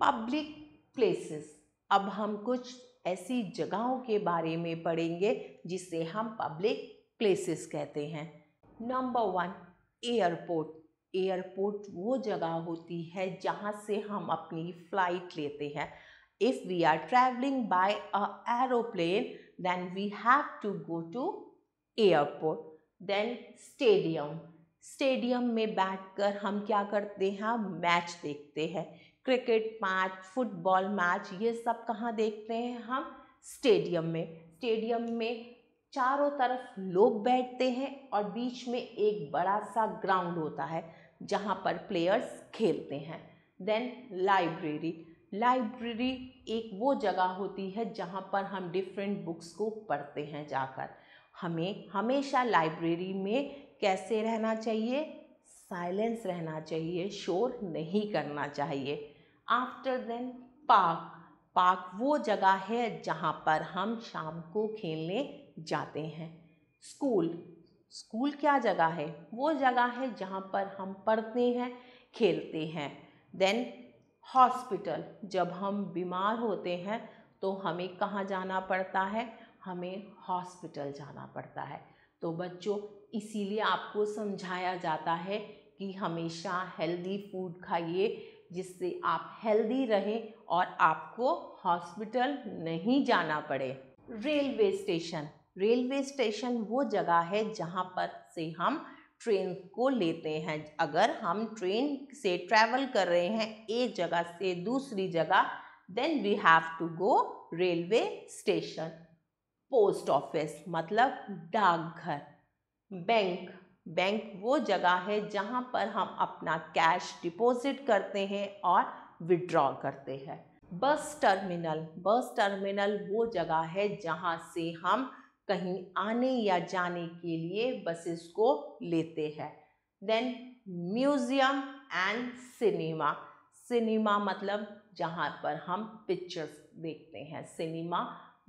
Public places अब हम कुछ ऐसी जगहों के बारे में पढ़ेंगे जिसे हम पब्लिक प्लेसेस कहते हैं। नंबर वन एयरपोर्ट एयरपोर्ट वो जगह होती है जहाँ से हम अपनी फ़्लाइट लेते हैं। If we are travelling by a aeroplane then we have to go to airport then stadium stadium में बैठकर हम क्या करते हैं? मैच देखते हैं। क्रिकेट मैच, फुटबॉल मैच, ये सब कहाँ देखते हैं हम? स्टेडियम में। स्टेडियम में चारों तरफ़ लोग बैठते हैं और बीच में एक बड़ा सा ग्राउंड होता है जहाँ पर प्लेयर्स खेलते हैं। देन लाइब्रेरी लाइब्रेरी एक वो जगह होती है जहाँ पर हम डिफरेंट बुक्स को पढ़ते हैं जाकर। हमें हमेशा लाइब्रेरी में कैसे रहना चाहिए? साइलेंस रहना चाहिए, शोर नहीं करना चाहिए। आफ्टर देन पार्क पार्क वो जगह है जहाँ पर हम शाम को खेलने जाते हैं। स्कूल स्कूल क्या जगह है? वो जगह है जहाँ पर हम पढ़ते हैं, खेलते हैं। देन हॉस्पिटल जब हम बीमार होते हैं तो हमें कहाँ जाना पड़ता है? हमें हॉस्पिटल जाना पड़ता है। तो बच्चों, इसीलिए आपको समझाया जाता है कि हमेशा हेल्दी फ़ूड खाइए। जिससे आप हेल्दी रहें और आपको हॉस्पिटल नहीं जाना पड़े। रेलवे स्टेशन रेलवे स्टेशन वो जगह है जहाँ पर से हम ट्रेन को लेते हैं। अगर हम ट्रेन से ट्रैवल कर रहे हैं एक जगह से दूसरी जगह then we have to go railway station post office मतलब डाकघर. बैंक बैंक वो जगह है जहाँ पर हम अपना कैश डिपॉजिट करते हैं और विड्रॉ करते हैं। बस टर्मिनल बस टर्मिनल वो जगह है जहाँ से हम कहीं आने या जाने के लिए बसेस को लेते हैं। Then museum and cinema cinema मतलब जहाँ पर हम पिक्चर्स देखते हैं सिनेमा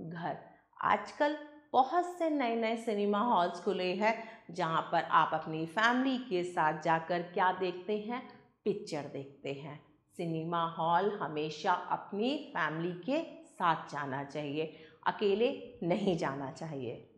घर। आजकल बहुत से नए नए सिनेमा हॉल्स खुले हैं, जहाँ पर आप अपनी फैमिली के साथ जाकर क्या देखते हैं? पिक्चर देखते हैं। सिनेमा हॉल हमेशा अपनी फैमिली के साथ जाना चाहिए, अकेले नहीं जाना चाहिए।